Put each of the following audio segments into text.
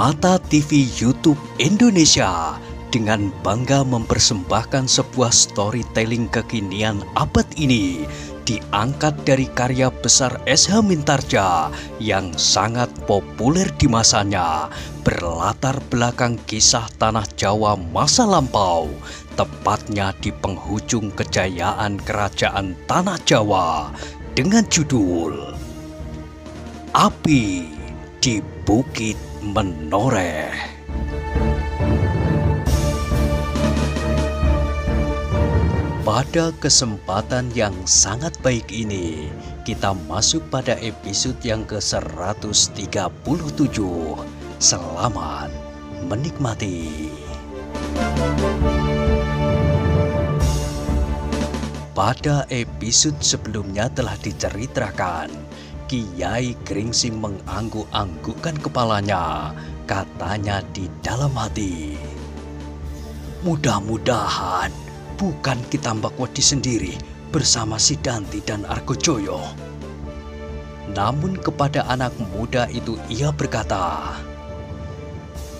Permata TV YouTube Indonesia dengan bangga mempersembahkan sebuah storytelling kekinian abad ini diangkat dari karya besar S.H. Mintarja yang sangat populer di masanya berlatar belakang kisah tanah Jawa masa lampau tepatnya di penghujung kejayaan kerajaan tanah Jawa dengan judul Api di Bukit Menoreh. Pada kesempatan yang sangat baik ini, kita masuk pada episode yang ke-137. Selamat menikmati. Pada episode sebelumnya telah diceritakan, Kiai Gringsing mengangguk-anggukkan kepalanya, katanya di dalam hati. Mudah-mudahan bukan kita Mbak Wadi sendiri bersama Sidanti dan Argojoyo. Namun kepada anak muda itu ia berkata,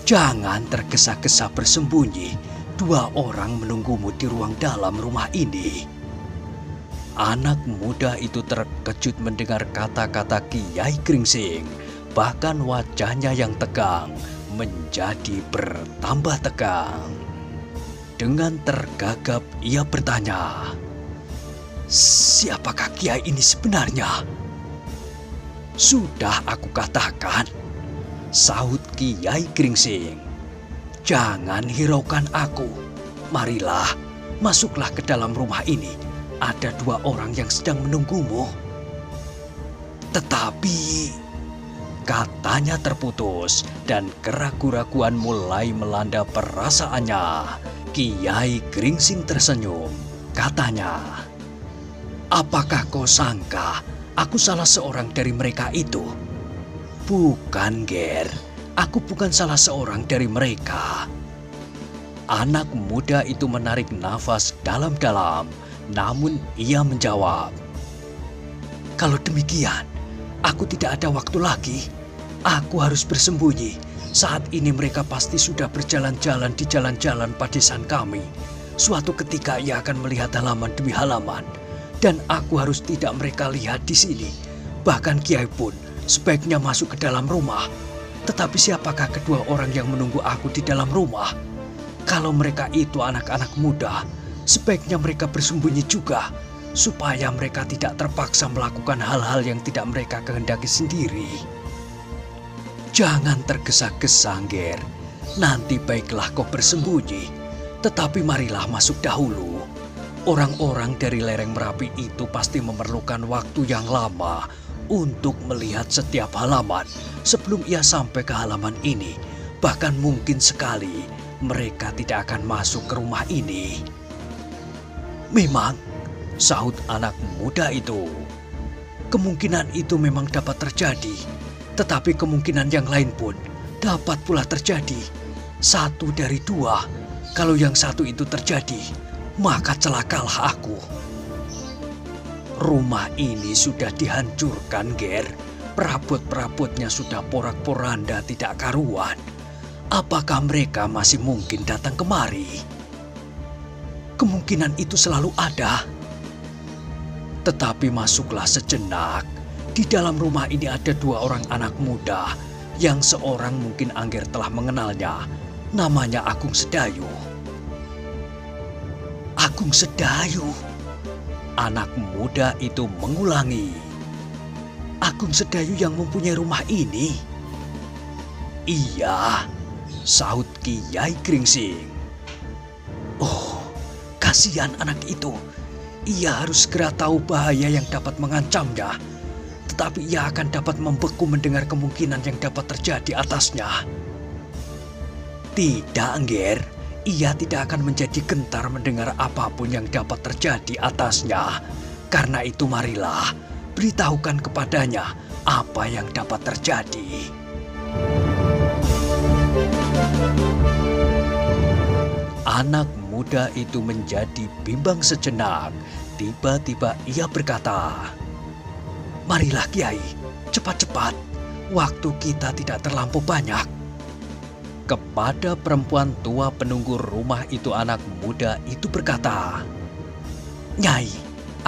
Jangan tergesa-gesa bersembunyi, dua orang menunggumu di ruang dalam rumah ini. Anak muda itu terkejut mendengar kata-kata Kiai Gringsing, bahkan wajahnya yang tegang menjadi bertambah tegang. Dengan tergagap ia bertanya, Siapakah kiai ini sebenarnya? Sudah aku katakan, sahut Kiai Gringsing. Jangan hiraukan aku. Marilah, masuklah ke dalam rumah ini. Ada dua orang yang sedang menunggumu. Tetapi katanya terputus dan keraguan-raguan mulai melanda perasaannya. Kiai Gringsing tersenyum. Katanya, Apakah kau sangka aku salah seorang dari mereka itu? Bukan, Ger. Aku bukan salah seorang dari mereka. Anak muda itu menarik nafas dalam-dalam, namun ia menjawab, Kalau demikian, aku tidak ada waktu lagi. Aku harus bersembunyi saat ini mereka pasti sudah berjalan-jalan di jalan-jalan padesan kami. Suatu ketika ia akan melihat halaman demi halaman. Dan aku harus tidak mereka lihat di sini. Bahkan Kiai pun sebaiknya masuk ke dalam rumah. Tetapi siapakah kedua orang yang menunggu aku di dalam rumah? Kalau mereka itu anak-anak muda, sebaiknya mereka bersembunyi juga. Supaya mereka tidak terpaksa melakukan hal-hal yang tidak mereka kehendaki sendiri. Jangan tergesa-gesa, Ger. Nanti baiklah kau bersembunyi. Tetapi marilah masuk dahulu. Orang-orang dari lereng Merapi itu pasti memerlukan waktu yang lama untuk melihat setiap halaman sebelum ia sampai ke halaman ini. Bahkan mungkin sekali mereka tidak akan masuk ke rumah ini. Memang, sahut anak muda itu. Kemungkinan itu memang dapat terjadi tetapi kemungkinan yang lain pun dapat pula terjadi. Satu dari dua, kalau yang satu itu terjadi, maka celakalah aku. Rumah ini sudah dihancurkan, Ger. Perabot-perabotnya sudah porak-poranda tidak karuan. Apakah mereka masih mungkin datang kemari? Kemungkinan itu selalu ada. Tetapi masuklah sejenak di dalam rumah ini ada dua orang anak muda yang seorang mungkin Angger telah mengenalnya. Namanya Agung Sedayu. Agung Sedayu. Anak muda itu mengulangi. Agung Sedayu yang mempunyai rumah ini. Iya, sahut Kiai Gringsing. Oh, kasihan anak itu. Ia harus segera tahu bahaya yang dapat mengancamnya tetapi ia akan dapat membeku mendengar kemungkinan yang dapat terjadi atasnya. Tidak, Angger. Ia tidak akan menjadi gentar mendengar apa pun yang dapat terjadi atasnya. Karena itu marilah, beritahukan kepadanya apa yang dapat terjadi. Anak muda itu menjadi bimbang sejenak. Tiba-tiba ia berkata, Marilah Kiai, cepat-cepat. Waktu kita tidak terlampau banyak. Kepada perempuan tua penunggu rumah itu anak muda itu berkata, Nyai,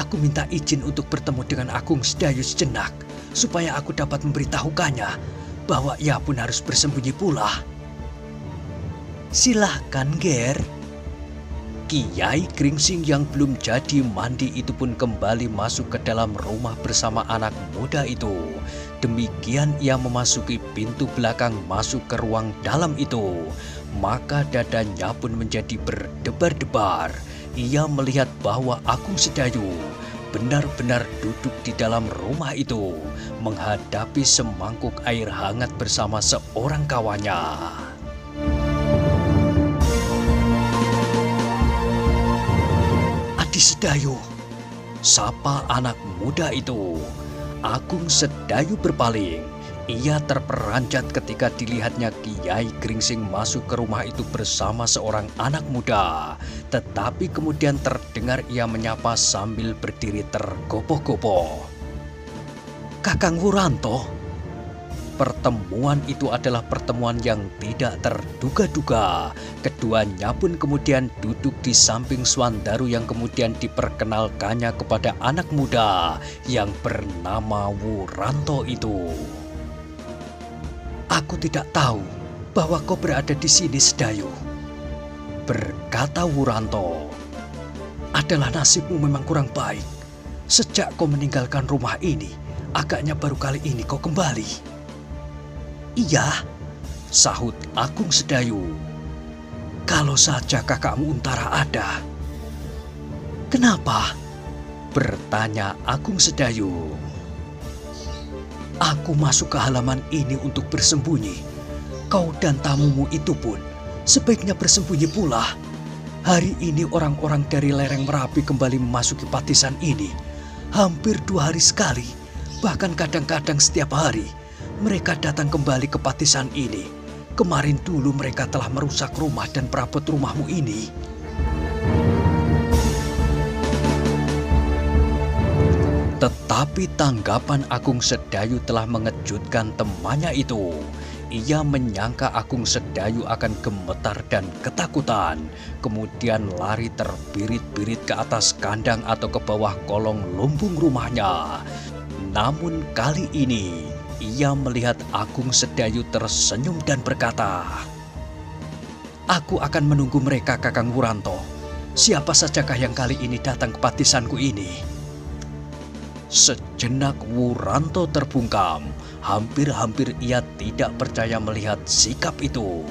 aku minta izin untuk bertemu dengan Agung Sedayu sejenak, supaya aku dapat memberitahukannya bahwa ia pun harus bersembunyi pula. Silahkan, Ger. Kiai Gringsing yang belum jadi mandi itu pun kembali masuk ke dalam rumah bersama anak muda itu. Demikian ia memasuki pintu belakang masuk ke ruang dalam itu. Maka dadanya pun menjadi berdebar-debar. Ia melihat bahwa Agung Sedayu benar-benar duduk di dalam rumah itu menghadapi semangkuk air hangat bersama seorang kawannya. Sedayu. Sapa anak muda itu. Agung Sedayu berpaling. Ia terperanjat ketika dilihatnya Kiai Gringsing masuk ke rumah itu bersama seorang anak muda. Tetapi kemudian terdengar ia menyapa sambil berdiri tergopoh-gopoh. Kakang Wuranto, Pertemuan itu adalah pertemuan yang tidak terduga-duga. Keduanya pun kemudian duduk di samping Swandaru yang kemudian diperkenalkannya kepada anak muda yang bernama Wuranto itu. Aku tidak tahu bahwa kau berada di sini, Sedayu. Berkata Wuranto, adalah nasibmu memang kurang baik. Sejak kau meninggalkan rumah ini, agaknya baru kali ini kau kembali. Iya, sahut Agung Sedayu. Kalau saja kakakmu Untara ada. Kenapa? Bertanya Agung Sedayu. Aku masuk ke halaman ini untuk bersembunyi. Kau dan tamumu itu pun sebaiknya bersembunyi pula. Hari ini orang-orang dari lereng Merapi kembali memasuki patisan ini. Hampir dua hari sekali, bahkan kadang-kadang setiap hari mereka datang kembali ke patisan ini. Kemarin dulu mereka telah merusak rumah dan perabot rumahmu ini. Tetapi tanggapan Agung Sedayu telah mengejutkan temannya itu. Ia menyangka Agung Sedayu akan gemetar dan ketakutan. Kemudian lari terbirit-birit ke atas kandang atau ke bawah kolong lumbung rumahnya. Namun kali ini ia melihat Agung Sedayu tersenyum dan berkata, Aku akan menunggu mereka Kakang Wuranto. Siapa sajakah yang kali ini datang ke patisanku ini? Sejenak Wuranto terbungkam. Hampir-hampir ia tidak percaya melihat sikap itu.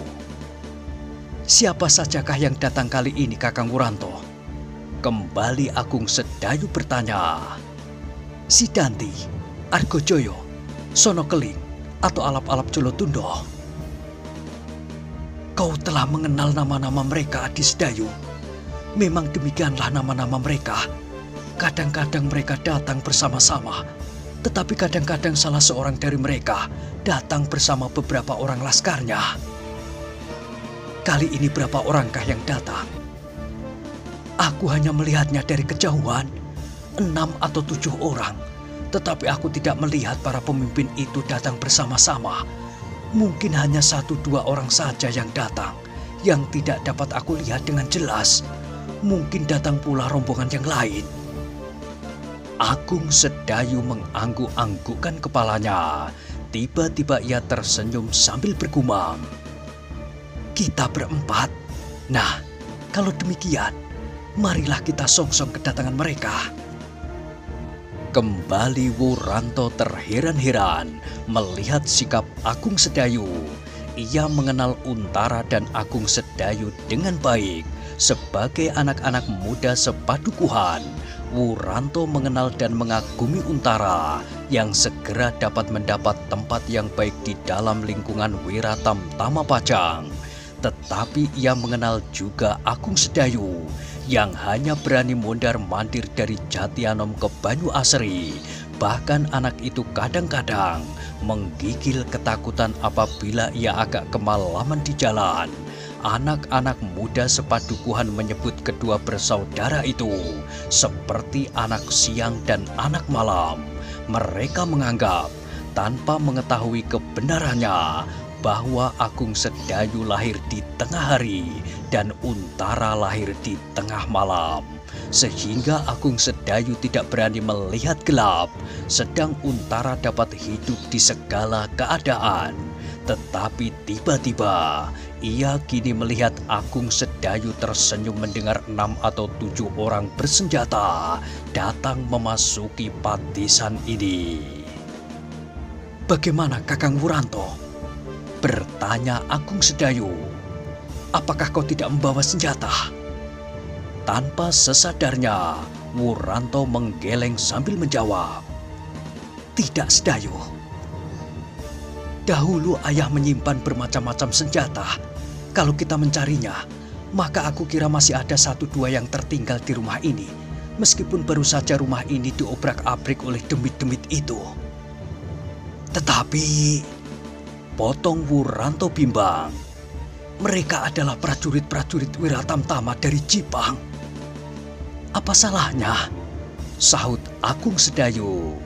Siapa sajakah yang datang kali ini Kakang Wuranto? Kembali Agung Sedayu bertanya. Si Danti, Argojoyo, Sono Keling, atau alap-alap Jolotundo. Kau telah mengenal nama-nama mereka, Adis Dayu. Memang demikianlah nama-nama mereka. Kadang-kadang mereka datang bersama-sama, tetapi kadang-kadang salah seorang dari mereka datang bersama beberapa orang laskarnya. Kali ini berapa orangkah yang datang? Aku hanya melihatnya dari kejauhan, enam atau tujuh orang tetapi aku tidak melihat para pemimpin itu datang bersama-sama. Mungkin hanya satu dua orang saja yang datang, yang tidak dapat aku lihat dengan jelas. Mungkin datang pula rombongan yang lain. Agung Sedayu mengangguk-anggukkan kepalanya. Tiba-tiba ia tersenyum sambil bergumam. Kita berempat. Nah, kalau demikian, marilah kita songsong kedatangan mereka. Kembali Wuranto terheran-heran melihat sikap Agung Sedayu. Ia mengenal Untara dan Agung Sedayu dengan baik sebagai anak-anak muda sepadukuhan. Wuranto mengenal dan mengagumi Untara yang segera dapat mendapat tempat yang baik di dalam lingkungan Wiratam Tama Pajang. Tetapi ia mengenal juga Agung Sedayu yang hanya berani mondar mandir dari Jatianom ke Banyu Asri. Bahkan anak itu kadang-kadang menggigil ketakutan apabila ia agak kemalaman di jalan. Anak-anak muda sepadukuhan menyebut kedua bersaudara itu seperti anak siang dan anak malam. Mereka menganggap tanpa mengetahui kebenarannya bahwa Agung Sedayu lahir di tengah hari dan Untara lahir di tengah malam. Sehingga Agung Sedayu tidak berani melihat gelap, sedang Untara dapat hidup di segala keadaan. Tetapi tiba-tiba ia kini melihat Agung Sedayu tersenyum mendengar enam atau tujuh orang bersenjata datang memasuki patisan ini. Bagaimana Kakang Wuranto? Bertanya Agung Sedayu. Apakah kau tidak membawa senjata? Tanpa sesadarnya, Wuranto menggeleng sambil menjawab. Tidak Sedayu. Dahulu ayah menyimpan bermacam-macam senjata. Kalau kita mencarinya, maka aku kira masih ada satu dua yang tertinggal di rumah ini. Meskipun baru saja rumah ini diobrak-abrik oleh demit-demit itu. Tetapi Potong Wuranto bimbang. Mereka adalah prajurit-prajurit Wiratamtama dari Jipang. Apa salahnya? Sahut Agung Sedayu.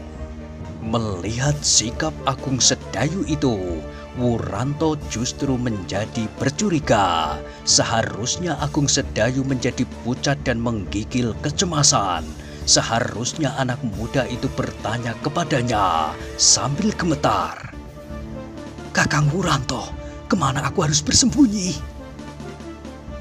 Melihat sikap Agung Sedayu itu, Wuranto justru menjadi bercuriga. Seharusnya Agung Sedayu menjadi pucat dan menggigil kecemasan. Seharusnya anak muda itu bertanya kepadanya sambil gemetar. Kakang Wuranto, ke mana aku harus bersembunyi?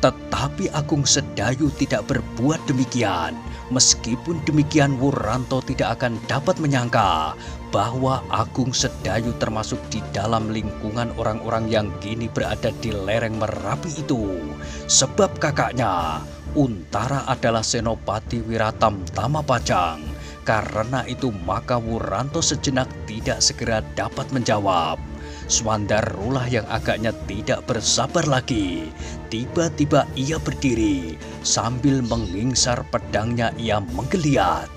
Tetapi Agung Sedayu tidak berbuat demikian. Meskipun demikian Wuranto tidak akan dapat menyangka bahwa Agung Sedayu termasuk di dalam lingkungan orang-orang yang kini berada di lereng Merapi itu. Sebab kakaknya, Untara adalah Senopati Wiratam Tamapajang. Karena itu maka Wuranto sejenak tidak segera dapat menjawab. Swandarulah yang agaknya tidak bersabar lagi. Tiba-tiba ia berdiri sambil mengingsar pedangnya ia menggeliat.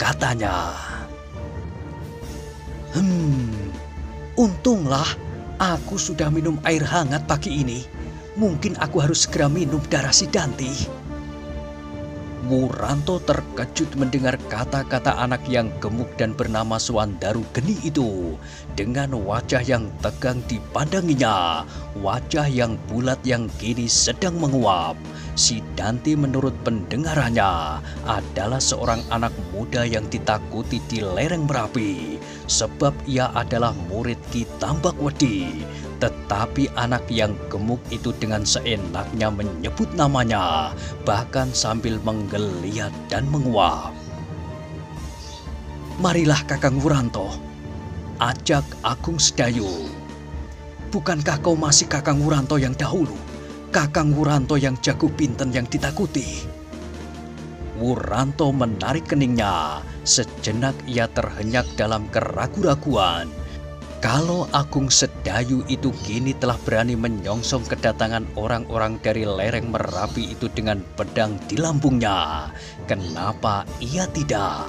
Katanya, Hmm, untunglah aku sudah minum air hangat pagi ini. Mungkin aku harus segera minum darah si Danti. Wuranto terkejut mendengar kata-kata anak yang gemuk dan bernama Swandaru Geni itu. Dengan wajah yang tegang dipandanginya, wajah yang bulat yang kini sedang menguap. Si Danti menurut pendengarannya adalah seorang anak muda yang ditakuti di lereng Merapi. Sebab ia adalah murid Ki Tambak Wedi tetapi anak yang gemuk itu dengan seenaknya menyebut namanya, bahkan sambil menggeliat dan menguap. Marilah Kakang Wuranto, ajak Agung Sedayu. Bukankah kau masih Kakang Wuranto yang dahulu? Kakang Wuranto yang jago pinten yang ditakuti. Wuranto menarik keningnya. Sejenak ia terhenyak dalam keraguan-raguan kalau Agung Sedayu itu kini telah berani menyongsong kedatangan orang-orang dari lereng Merapi itu dengan pedang di lambungnya, kenapa ia tidak?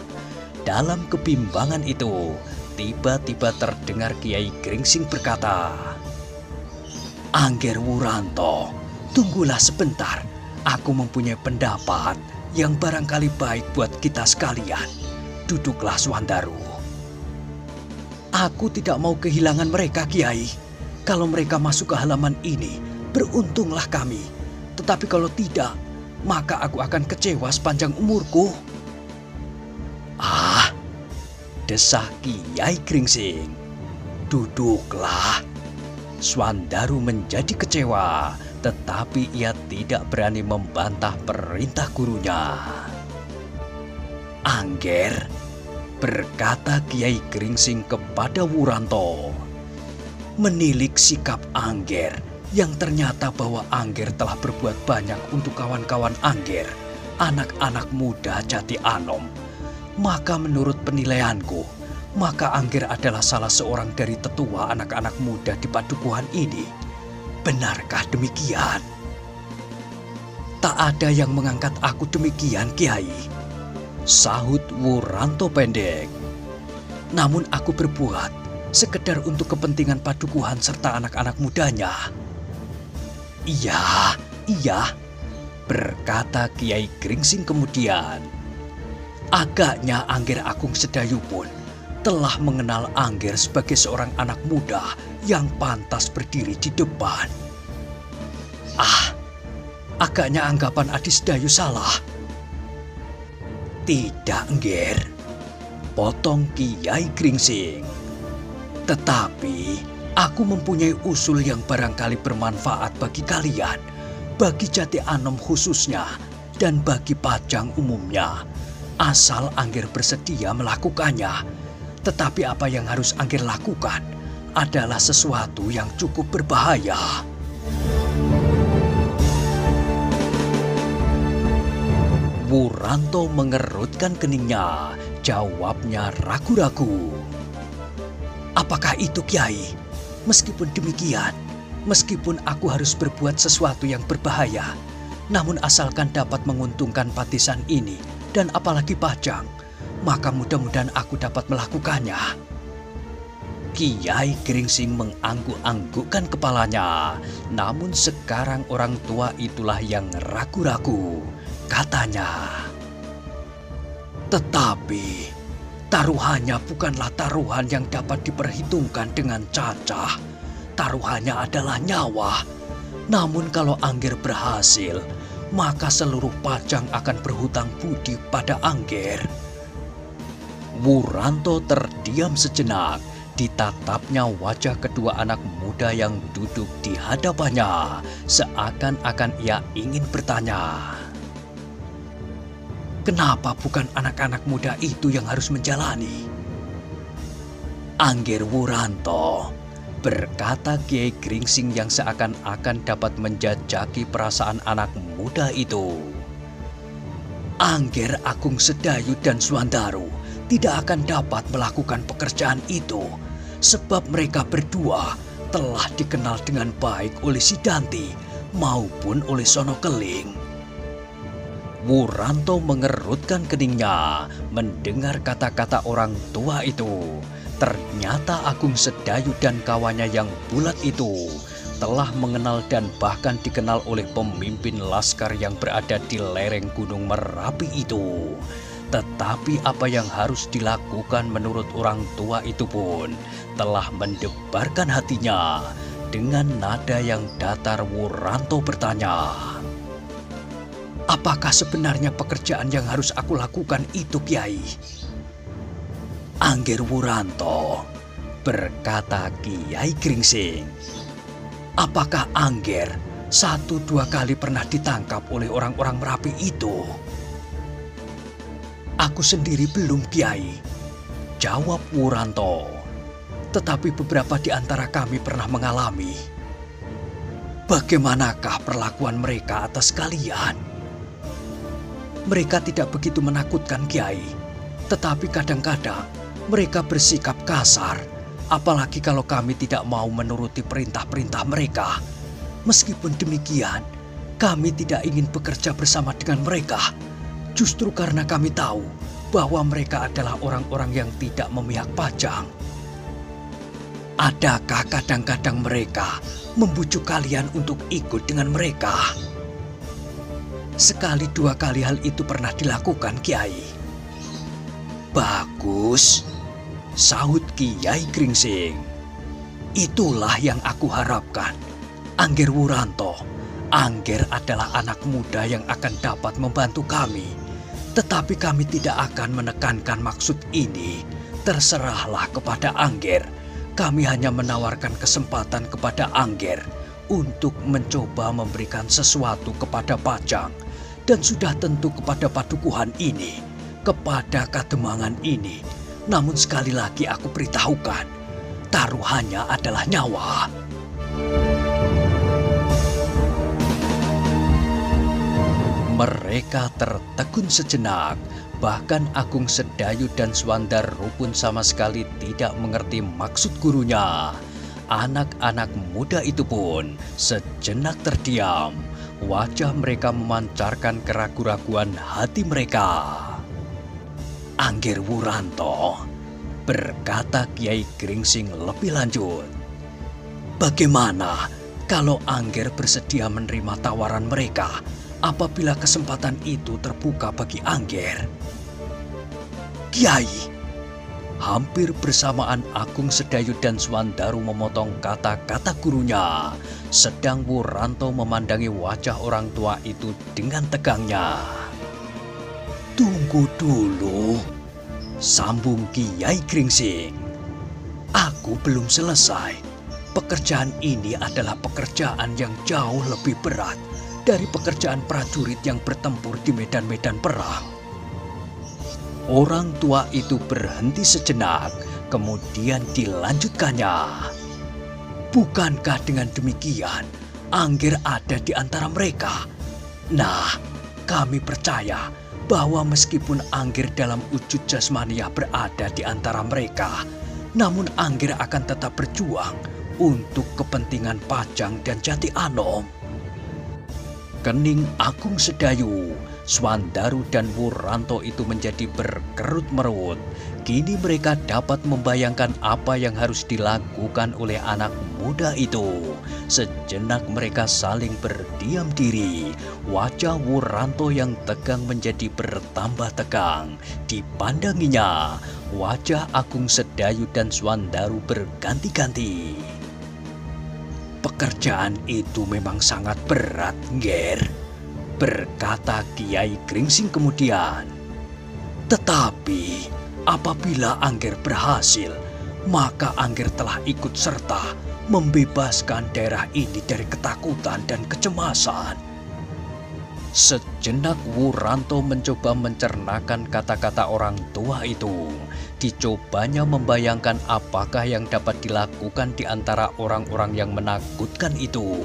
Dalam kebimbangan itu, tiba-tiba terdengar Kiai Gringsing berkata, Angger Wuranto, tunggulah sebentar, aku mempunyai pendapat yang barangkali baik buat kita sekalian. Duduklah Swandaru. Aku tidak mau kehilangan mereka, Kiai. Kalau mereka masuk ke halaman ini, beruntunglah kami. Tetapi kalau tidak, maka aku akan kecewa sepanjang umurku. Ah, desah Kiai Gringsing. Duduklah. Swandaru menjadi kecewa, tetapi ia tidak berani membantah perintah gurunya. Angger, berkata Kiai Gringsing kepada Wuranto. Menilik sikap Angger yang ternyata bahwa Angger telah berbuat banyak untuk kawan-kawan Angger, anak-anak muda Jati Anom. Maka menurut penilaianku, maka Angger adalah salah seorang dari tetua anak-anak muda di padukuhan ini. Benarkah demikian? Tak ada yang mengangkat aku demikian, Kiai Sahut Wuranto pendek. Namun aku berbuat sekedar untuk kepentingan padukuhan serta anak-anak mudanya. Iya, iya, berkata Kiai Gringsing kemudian. Agaknya Angger Agung Sedayu pun telah mengenal Angger sebagai seorang anak muda yang pantas berdiri di depan. Ah, agaknya anggapan Adis Dayu salah. Tidak, Angger. Potong Kiai Gringsing. Tetapi aku mempunyai usul yang barangkali bermanfaat bagi kalian, bagi Jati Anom khususnya, dan bagi Pajang umumnya. Asal Angger bersedia melakukannya tetapi apa yang harus Angger lakukan adalah sesuatu yang cukup berbahaya. Wuranto mengerutkan keningnya, jawabnya ragu-ragu. Apakah itu Kiai? Meskipun demikian, meskipun aku harus berbuat sesuatu yang berbahaya, namun asalkan dapat menguntungkan patisan ini dan apalagi pajang, maka mudah-mudahan aku dapat melakukannya. Kiai Geringsing mengangguk-anggukkan kepalanya. Namun sekarang orang tua itulah yang ragu-ragu. Katanya, Tetapi taruhannya bukanlah taruhan yang dapat diperhitungkan dengan cacah. Taruhannya adalah nyawa. Namun kalau Angger berhasil, maka seluruh pajang akan berhutang budi pada Angger. Wuranto terdiam sejenak. Ditatapnya wajah kedua anak muda yang duduk di hadapannya, seakan-akan ia ingin bertanya. Kenapa bukan anak-anak muda itu yang harus menjalani? Angger Wuranto, berkata Kiai Gringsing yang seakan-akan dapat menjajaki perasaan anak muda itu. Angger Agung Sedayu dan Suandaru tidak akan dapat melakukan pekerjaan itu sebab mereka berdua telah dikenal dengan baik oleh Sidanti maupun oleh Sono Keling. Wuranto mengerutkan keningnya mendengar kata-kata orang tua itu. Ternyata Agung Sedayu dan kawannya yang bulat itu telah mengenal dan bahkan dikenal oleh pemimpin laskar yang berada di lereng Gunung Merapi itu. Tetapi apa yang harus dilakukan menurut orang tua itu pun telah mendebarkan hatinya dengan nada yang datar Wuranto bertanya. Apakah sebenarnya pekerjaan yang harus aku lakukan itu Kiai? Angger Wuranto berkata Kiai Gringsing. Apakah Angger satu dua kali pernah ditangkap oleh orang-orang Merapi itu? Aku sendiri belum kiai. Jawab Wuranto. Tetapi beberapa di antara kami pernah mengalami. Bagaimanakah perlakuan mereka atas kalian? Mereka tidak begitu menakutkan kiai. Tetapi kadang-kadang mereka bersikap kasar. Apalagi kalau kami tidak mau menuruti perintah-perintah mereka. Meskipun demikian, kami tidak ingin bekerja bersama dengan mereka Justru karena kami tahu bahwa mereka adalah orang-orang yang tidak memihak pajang. Adakah kadang-kadang mereka membujuk kalian untuk ikut dengan mereka? Sekali dua kali hal itu pernah dilakukan Kiai. Bagus, sahut Kiai Gringsing. Itulah yang aku harapkan. Angger Wuranto, Angger adalah anak muda yang akan dapat membantu kami tetapi kami tidak akan menekankan maksud ini. Terserahlah kepada Angger. Kami hanya menawarkan kesempatan kepada Angger untuk mencoba memberikan sesuatu kepada Pajang. Dan sudah tentu kepada padukuhan ini, kepada kademangan ini. Namun sekali lagi aku beritahukan, taruhannya adalah nyawa. Mereka tertegun sejenak, bahkan Agung Sedayu dan Swandar Rupun sama sekali tidak mengerti maksud gurunya. Anak-anak muda itu pun sejenak terdiam. Wajah mereka memancarkan keraguan-raguan hati mereka. Angger Wuranto berkata Kiai Gringsing lebih lanjut. Bagaimana kalau Angger bersedia menerima tawaran mereka apabila kesempatan itu terbuka bagi Angger. Kiai, Hampir bersamaan Agung Sedayu dan Swandaru memotong kata-kata gurunya. Sedang Wuranto memandangi wajah orang tua itu dengan tegangnya. Tunggu dulu, sambung Kiai Gringsing. Aku belum selesai. Pekerjaan ini adalah pekerjaan yang jauh lebih berat dari pekerjaan prajurit yang bertempur di medan-medan perang. Orang tua itu berhenti sejenak, kemudian dilanjutkannya. Bukankah dengan demikian Angger ada di antara mereka? Nah, kami percaya bahwa meskipun Angger dalam wujud jasmania berada di antara mereka, namun Angger akan tetap berjuang untuk kepentingan Pajang dan Jati Anom. Kening Agung Sedayu Swandaru dan Wuranto itu menjadi berkerut-merut. Kini mereka dapat membayangkan apa yang harus dilakukan oleh anak muda itu. Sejenak mereka saling berdiam diri. Wajah Wuranto yang tegang menjadi bertambah tegang. Dipandanginya, wajah Agung Sedayu dan Swandaru berganti-ganti. Pekerjaan itu memang sangat berat, Ger berkata Kiai Gringsing kemudian. Tetapi apabila Angger berhasil, maka Angger telah ikut serta membebaskan daerah ini dari ketakutan dan kecemasan. Sejenak Wuranto mencoba mencernakan kata-kata orang tua itu. Dicobanya membayangkan apakah yang dapat dilakukan di antara orang-orang yang menakutkan itu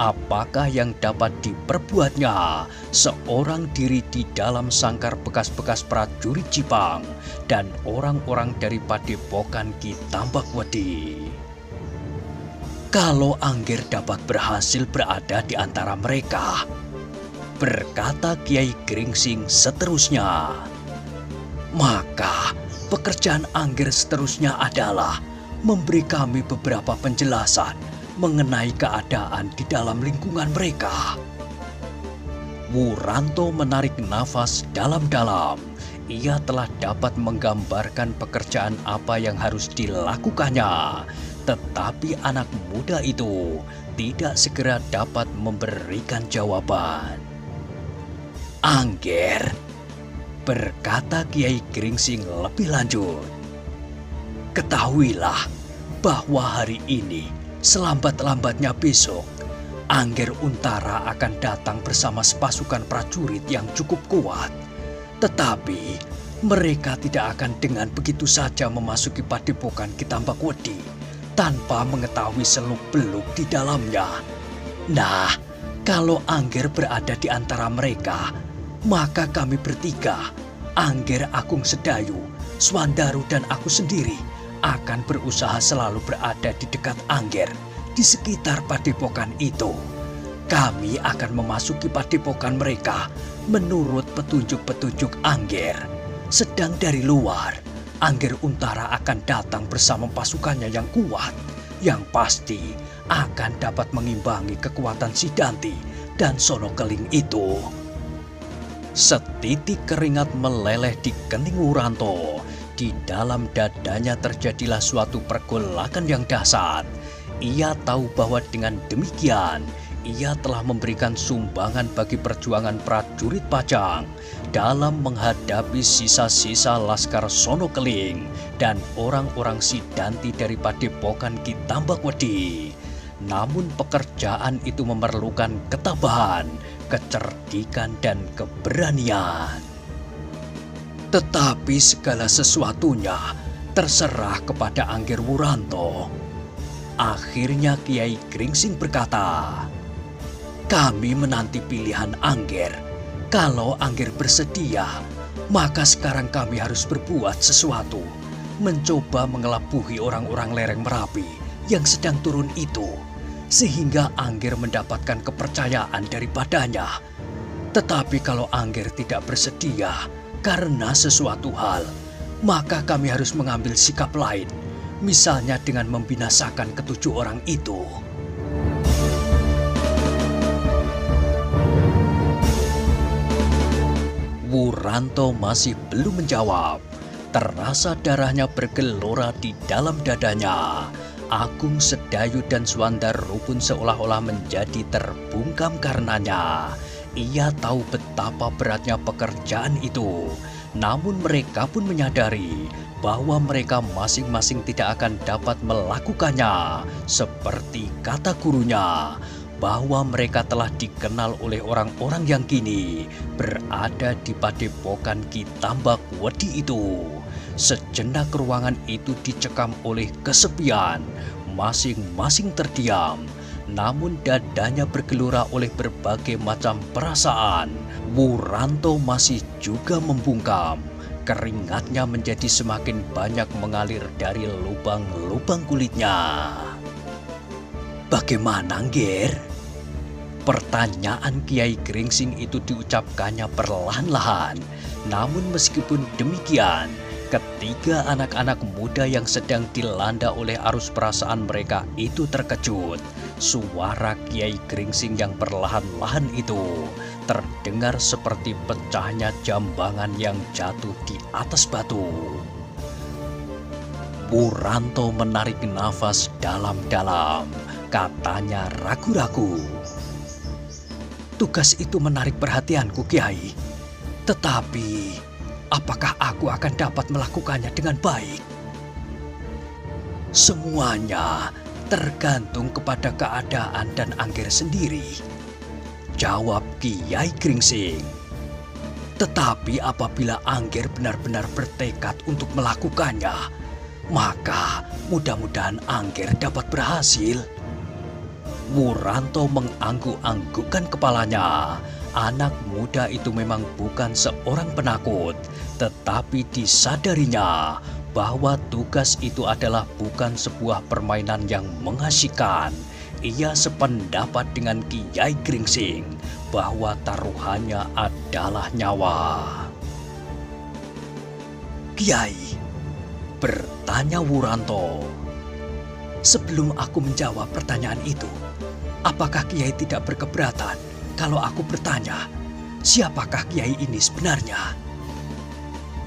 apakah yang dapat diperbuatnya seorang diri di dalam sangkar bekas-bekas prajurit Jepang dan orang-orang dari Padepokan Kitambak Wedi. Kalau Angger dapat berhasil berada di antara mereka, berkata Kiai Gringsing seterusnya, maka pekerjaan Angger seterusnya adalah memberi kami beberapa penjelasan mengenai keadaan di dalam lingkungan mereka. Wuranto menarik nafas dalam-dalam. Ia telah dapat menggambarkan pekerjaan apa yang harus dilakukannya. Tetapi anak muda itu tidak segera dapat memberikan jawaban. Angger, berkata Kiai Gringsing lebih lanjut. Ketahuilah bahwa hari ini Selambat-lambatnya besok, Angger Untara akan datang bersama sepasukan prajurit yang cukup kuat. Tetapi mereka tidak akan dengan begitu saja memasuki padepokan Kitambak Wedi tanpa mengetahui seluk-beluk di dalamnya. Nah, kalau Angger berada di antara mereka, maka kami bertiga, Angger Agung Sedayu, Swandaru dan aku sendiri akan berusaha selalu berada di dekat Angger, di sekitar padepokan itu. Kami akan memasuki padepokan mereka menurut petunjuk-petunjuk Angger. Sedang dari luar, Angger Untara akan datang bersama pasukannya yang kuat, yang pasti akan dapat mengimbangi kekuatan Sidanti dan Sono Keling itu. Setitik keringat meleleh di kening Wuranto di dalam dadanya terjadilah suatu pergolakan yang dahsyat. Ia tahu bahwa dengan demikian, ia telah memberikan sumbangan bagi perjuangan prajurit Pajang dalam menghadapi sisa-sisa Laskar Sono Keling dan orang-orang Sidanti dari Padepokan Kitambak Wedi. Namun pekerjaan itu memerlukan ketabahan, kecerdikan, dan keberanian. Tetapi segala sesuatunya terserah kepada Angger Wuranto. Akhirnya Kiai Gringsing berkata, kami menanti pilihan Angger. Kalau Angger bersedia, maka sekarang kami harus berbuat sesuatu. Mencoba mengelabuhi orang-orang lereng Merapi yang sedang turun itu. Sehingga Angger mendapatkan kepercayaan daripadanya. Tetapi kalau Angger tidak bersedia, karena sesuatu hal, maka kami harus mengambil sikap lain, misalnya dengan membinasakan ketujuh orang itu. Wuranto masih belum menjawab. Terasa darahnya bergelora di dalam dadanya. Agung Sedayu dan Swandaru pun seolah-olah menjadi terbungkam karenanya. Ia tahu betapa beratnya pekerjaan itu. Namun mereka pun menyadari bahwa mereka masing-masing tidak akan dapat melakukannya. Seperti kata gurunya, bahwa mereka telah dikenal oleh orang-orang yang kini berada di padepokan Kitambak Wedi itu. Sejenak ruangan itu dicekam oleh kesepian, masing-masing terdiam. Namun dadanya bergelora oleh berbagai macam perasaan. Wuranto masih juga membungkam. Keringatnya menjadi semakin banyak mengalir dari lubang-lubang kulitnya. Bagaimana, Ger? Pertanyaan Kiai Gringsing itu diucapkannya perlahan-lahan. Namun meskipun demikian, Ketiga anak-anak muda yang sedang dilanda oleh arus perasaan mereka itu terkejut. Suara Kiai Gringsing yang perlahan-lahan itu terdengar seperti pecahnya jambangan yang jatuh di atas batu. Buranto menarik nafas dalam-dalam, katanya ragu-ragu. Tugas itu menarik perhatianku, Kiai. Tetapi apakah aku akan dapat melakukannya dengan baik? Semuanya tergantung kepada keadaan dan Angger sendiri. Jawab Kiai Gringsing. Tetapi apabila Angger benar-benar bertekad untuk melakukannya, maka mudah-mudahan Angger dapat berhasil. Wuranto mengangguk-anggukkan kepalanya anak muda itu memang bukan seorang penakut, tetapi disadarinya bahwa tugas itu adalah bukan sebuah permainan yang mengasihkan. Ia sependapat dengan Kiai Gringsing bahwa taruhannya adalah nyawa. Kiai, bertanya Wuranto. Sebelum aku menjawab pertanyaan itu, apakah Kiai tidak berkeberatan kalau aku bertanya, siapakah Kiai ini sebenarnya?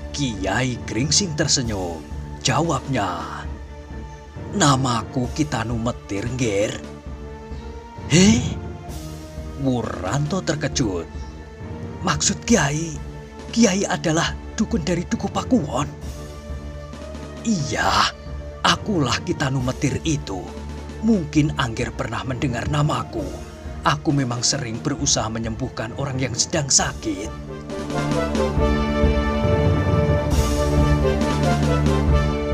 Kiai Gringsing tersenyum. Jawabnya, Namaku Kitanu Metir, Nger. Heh? Wuranto terkejut. Maksud Kiai, Kiai adalah dukun dari Duku Pakuwon? Iya, akulah Kitanu Metir itu. Mungkin Angger pernah mendengar namaku. Aku memang sering berusaha menyembuhkan orang yang sedang sakit.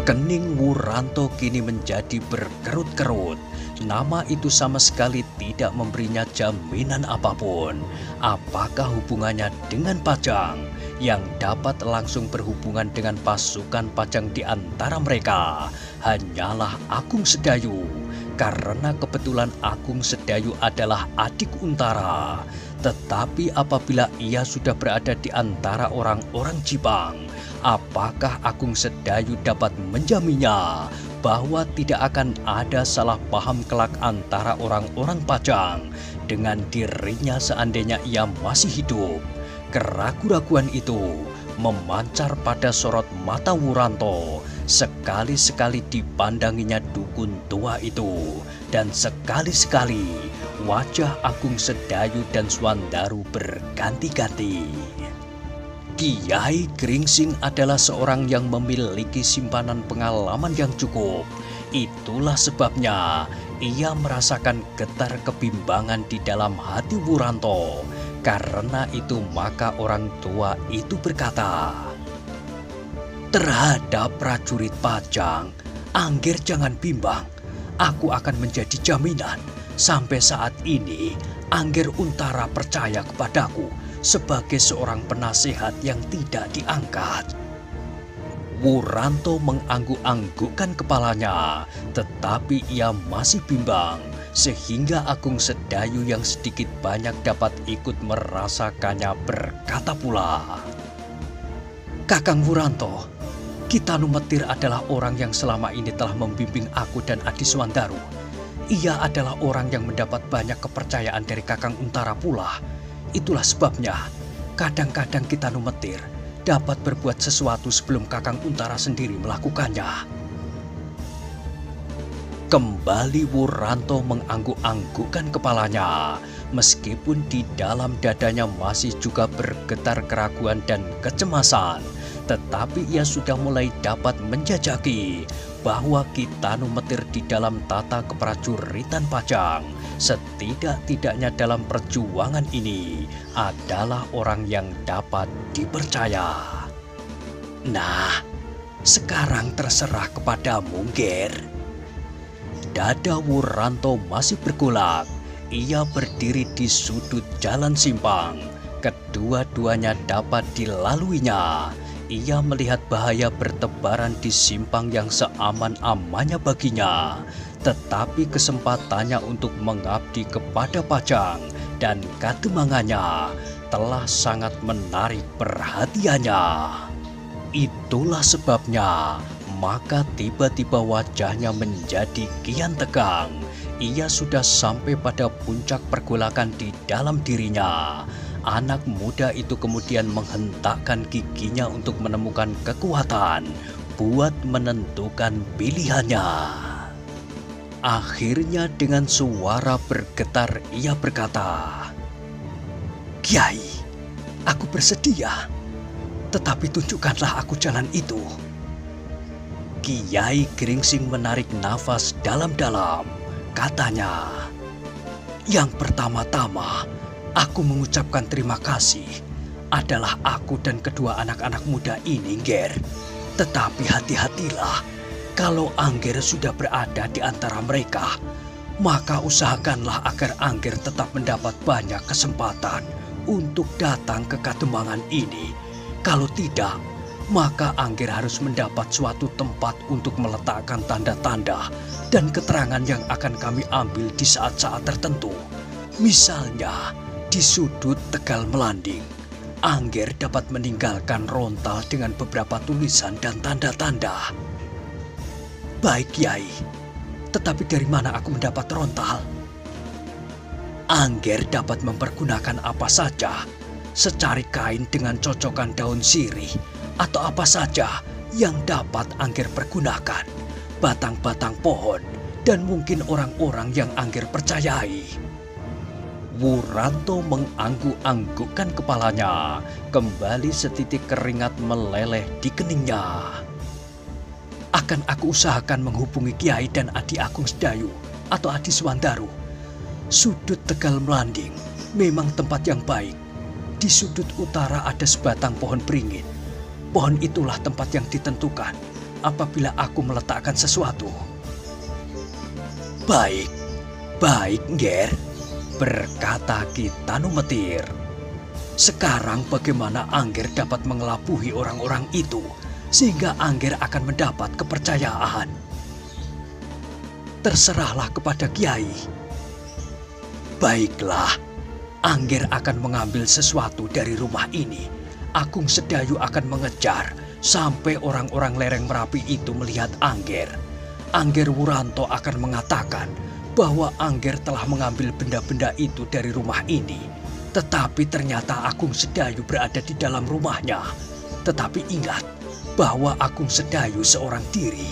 Kening Wuranto kini menjadi berkerut-kerut. Nama itu sama sekali tidak memberinya jaminan apa pun. Apakah hubungannya dengan Pajang yang dapat langsung berhubungan dengan pasukan Pajang di antara mereka? Hanyalah Agung Sedayu karena kebetulan Agung Sedayu adalah adik Untara. Tetapi apabila ia sudah berada di antara orang-orang Jipang, apakah Agung Sedayu dapat menjaminnya bahwa tidak akan ada salah paham kelak antara orang-orang Pajang dengan dirinya seandainya ia masih hidup? Keraguan-raguan itu memancar pada sorot mata Wuranto Sekali-sekali dipandanginya dukun tua itu, dan sekali-sekali wajah Agung Sedayu dan Swandaru berganti-ganti. Kiai Gringsing adalah seorang yang memiliki simpanan pengalaman yang cukup. Itulah sebabnya ia merasakan getar kebimbangan di dalam hati Wuranto. Karena itu maka orang tua itu berkata, Terhadap prajurit Pajang, Angger jangan bimbang. Aku akan menjadi jaminan. Sampai saat ini, Angger Untara percaya kepadaku sebagai seorang penasehat yang tidak diangkat. Wuranto mengangguk-anggukkan kepalanya, tetapi ia masih bimbang, sehingga Agung Sedayu yang sedikit banyak dapat ikut merasakannya berkata pula. Kakang Wuranto, Kitanu Metir adalah orang yang selama ini telah membimbing aku dan Adi Swandaru. Ia adalah orang yang mendapat banyak kepercayaan dari Kakang Untara pula. Itulah sebabnya, kadang-kadang Kitanu Metir dapat berbuat sesuatu sebelum Kakang Untara sendiri melakukannya. Kembali Wuranto mengangguk-anggukkan kepalanya, meskipun di dalam dadanya masih juga bergetar keraguan dan kecemasan tetapi ia sudah mulai dapat menjajaki bahwa Kitanu Metir di dalam tata keprajuritan Pajang setidak-tidaknya dalam perjuangan ini adalah orang yang dapat dipercaya. Nah, sekarang terserah kepada Ger. Dada Wuranto masih bergolak. Ia berdiri di sudut jalan simpang. Kedua-duanya dapat dilaluinya ia melihat bahaya bertebaran di simpang yang seaman-amannya baginya. Tetapi kesempatannya untuk mengabdi kepada Pajang dan kademangannya telah sangat menarik perhatiannya. Itulah sebabnya maka tiba-tiba wajahnya menjadi kian tegang. Ia sudah sampai pada puncak pergolakan di dalam dirinya anak muda itu kemudian menghentakkan giginya untuk menemukan kekuatan buat menentukan pilihannya. Akhirnya dengan suara bergetar ia berkata, Kiai, aku bersedia, tetapi tunjukkanlah aku jalan itu. Kiai Geringsing menarik nafas dalam-dalam, katanya, Yang pertama-tama, Aku mengucapkan terima kasih adalah aku dan kedua anak-anak muda ini, Ger. Tetapi hati-hatilah, kalau Angger sudah berada di antara mereka, maka usahakanlah agar Angger tetap mendapat banyak kesempatan untuk datang ke Katembangan ini. Kalau tidak, maka Angger harus mendapat suatu tempat untuk meletakkan tanda-tanda dan keterangan yang akan kami ambil di saat-saat tertentu. Misalnya, di sudut Tegal Melanding, Angger dapat meninggalkan rontal dengan beberapa tulisan dan tanda-tanda. Baik, Kiai. Tetapi dari mana aku mendapat rontal? Angger dapat mempergunakan apa saja, secari kain dengan cocokan daun sirih, atau apa saja yang dapat Angger pergunakan, batang-batang pohon, dan mungkin orang-orang yang Angger percayai. Wuranto mengangguk-anggukkan kepalanya. Kembali setitik keringat meleleh di keningnya. Akan aku usahakan menghubungi Kiai dan Adi Agung Sedayu atau Adi Swandaru. Sudut Tegal Melanding memang tempat yang baik. Di sudut utara ada sebatang pohon beringin. Pohon itulah tempat yang ditentukan apabila aku meletakkan sesuatu. Baik, baik, Ger berkata Kitanu Metir. Sekarang bagaimana Angger dapat mengelabuhi orang-orang itu sehingga Angger akan mendapat kepercayaan? Terserahlah kepada Kiai. Baiklah, Angger akan mengambil sesuatu dari rumah ini. Agung Sedayu akan mengejar sampai orang-orang lereng Merapi itu melihat Angger. Angger Wuranto akan mengatakan bahwa Angger telah mengambil benda-benda itu dari rumah ini. Tetapi ternyata Agung Sedayu berada di dalam rumahnya. Tetapi ingat bahwa Agung Sedayu seorang diri.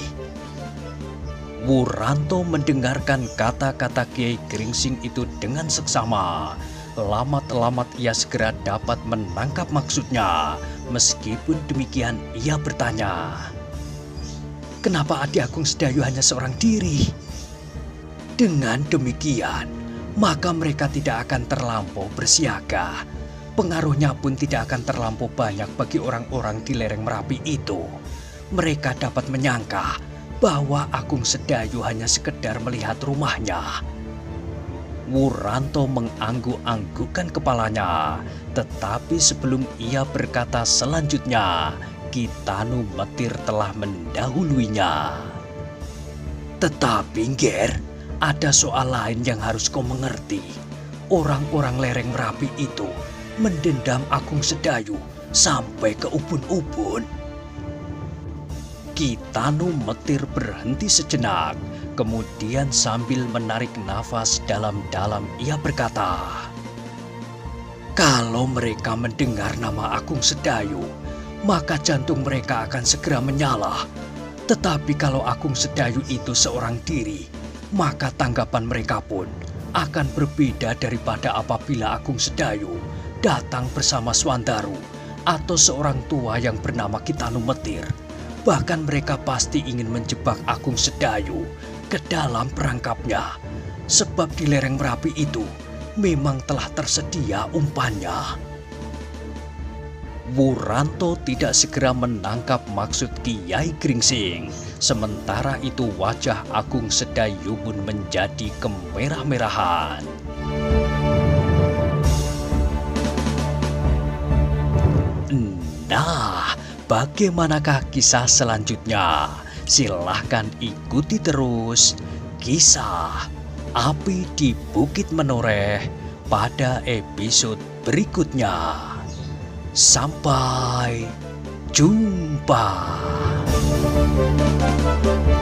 Wuranto mendengarkan kata-kata Kiai Geringsing itu dengan seksama. Lamat-lamat ia segera dapat menangkap maksudnya. Meskipun demikian ia bertanya, Kenapa Adi Agung Sedayu hanya seorang diri? Dengan demikian, maka mereka tidak akan terlampau bersiaga. Pengaruhnya pun tidak akan terlampau banyak bagi orang-orang di lereng Merapi itu. Mereka dapat menyangka bahwa Agung Sedayu hanya sekedar melihat rumahnya. Wuranto mengangguk-anggukkan kepalanya, tetapi sebelum ia berkata selanjutnya, Kitanu Metir telah mendahuluinya. Tetapi, Ger, ada soal lain yang harus kau mengerti. Orang-orang lereng Merapi itu mendendam Agung Sedayu sampai ke ubun-ubun. Kitanu Metir berhenti sejenak, kemudian sambil menarik nafas dalam-dalam ia berkata, Kalau mereka mendengar nama Agung Sedayu, maka jantung mereka akan segera menyala. Tetapi kalau Agung Sedayu itu seorang diri, maka tanggapan mereka pun akan berbeda daripada apabila Agung Sedayu datang bersama Swandaru atau seorang tua yang bernama Kitanu Metir. Bahkan mereka pasti ingin menjebak Agung Sedayu ke dalam perangkapnya. Sebab di lereng Merapi itu memang telah tersedia umpannya. Wuranto tidak segera menangkap maksud Kiai Gringsing. Sementara itu wajah Agung Sedayu pun menjadi kemerah-merahan. Nah, bagaimanakah kisah selanjutnya? Silahkan ikuti terus kisah Api di Bukit Menoreh pada episode berikutnya. Sampai jumpa. Thank you.